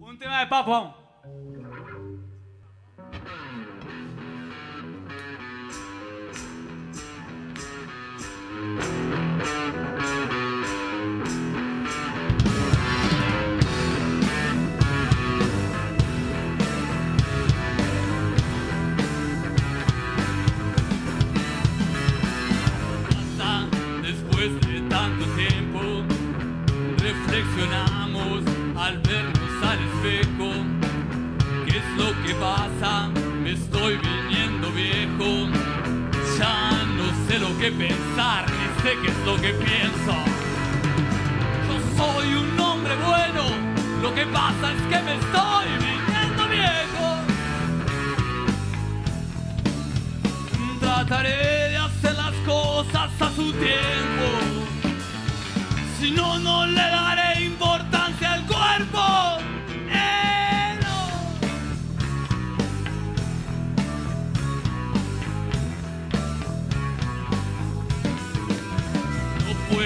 Un tema de papo. ¿Qué es lo que pasa? Me estoy viniendo viejo. Ya no sé lo que pensar, ni sé qué es lo que pienso. Yo soy un hombre bueno, lo que pasa es que me estoy viniendo viejo. Trataré de hacer las cosas a su tiempo. Si no, no le daré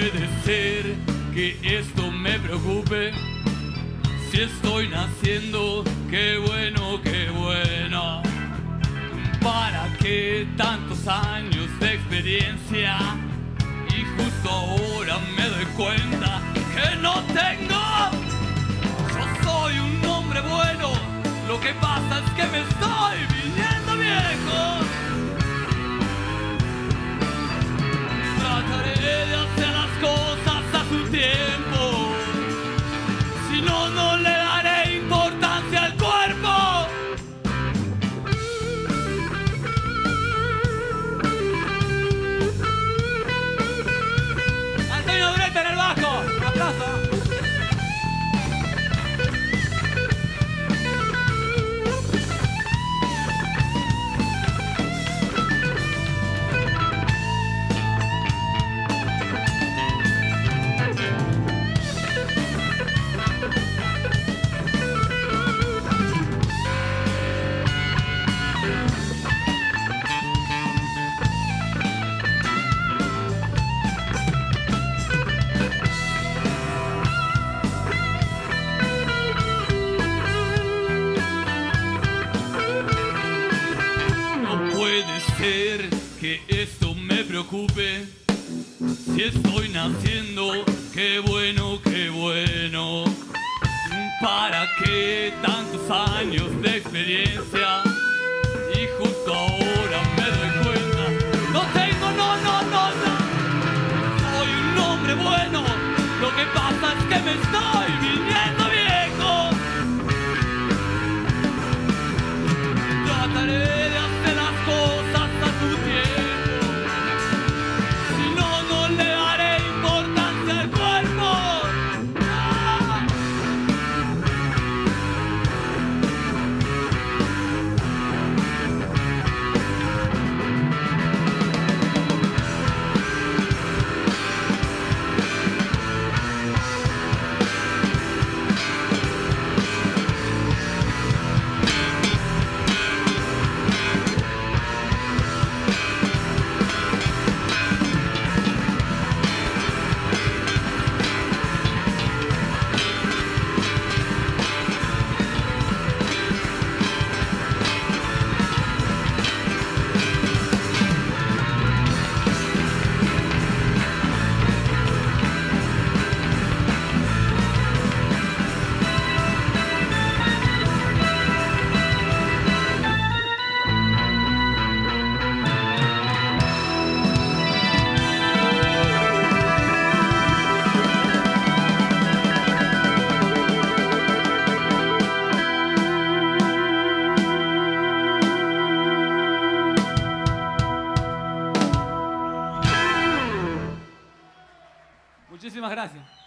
puede ser que esto me preocupe. Si estoy naciendo, qué bueno, qué bueno. ¿Para qué tantos años de experiencia? Si estoy naciendo, qué bueno, qué bueno. ¿Para qué tantos años de experiencia? Y justo ahora me doy cuenta. No tengo, no, no, no, no. Soy un hombre bueno. Lo que pasa es que me estoy Muchísimas gracias.